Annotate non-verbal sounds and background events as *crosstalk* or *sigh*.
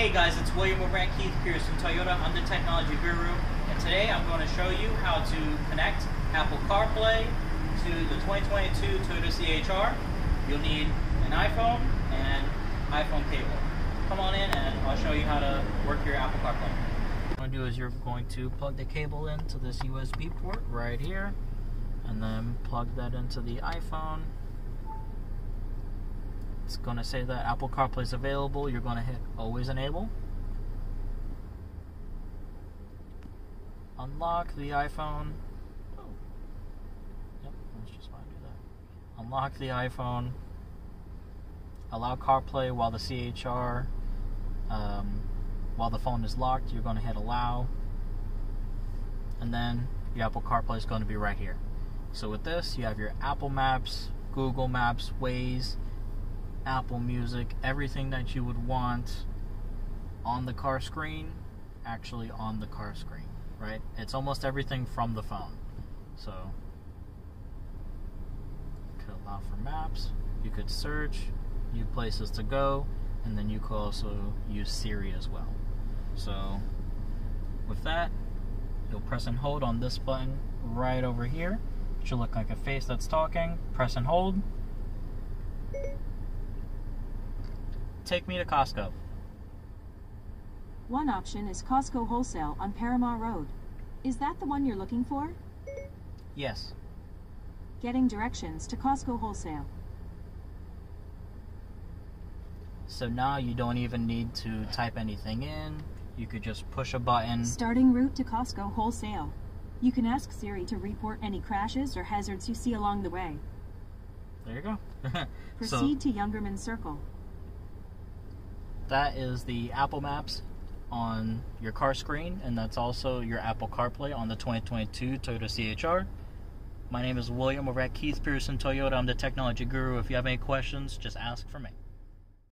Hey guys, it's William at Keith Pearson Toyota. I'm the technology guru, and today I'm going to show you how to connect Apple CarPlay to the 2022 Toyota C-HR. You'll need an iPhone and iPhone cable. Come on in and I'll show you how to work your Apple CarPlay. What you're going to do is you're going to plug the cable into this USB port right here, and then plug that into the iPhone it's going to say that Apple CarPlay is available. You're going to hit always enable. Unlock the iPhone. Oh. Yep, just do that. Unlock the iPhone. Allow CarPlay while the C-HR, um, while the phone is locked, you're going to hit allow. And then your Apple CarPlay is going to be right here. So with this, you have your Apple Maps, Google Maps, Waze, Apple Music, everything that you would want on the car screen, actually on the car screen, right? It's almost everything from the phone. So, could allow for maps, you could search, new places to go, and then you could also use Siri as well. So, with that, you'll press and hold on this button right over here. It should look like a face that's talking. Press and hold. Take me to Costco. One option is Costco Wholesale on Paramount Road. Is that the one you're looking for? Yes. Getting directions to Costco Wholesale. So now you don't even need to type anything in. You could just push a button. Starting route to Costco Wholesale. You can ask Siri to report any crashes or hazards you see along the way. There you go. *laughs* Proceed so, to Youngerman Circle that is the Apple Maps on your car screen, and that's also your Apple CarPlay on the 2022 Toyota C-HR. My name is William over at Keith Pearson Toyota. I'm the technology guru. If you have any questions, just ask for me.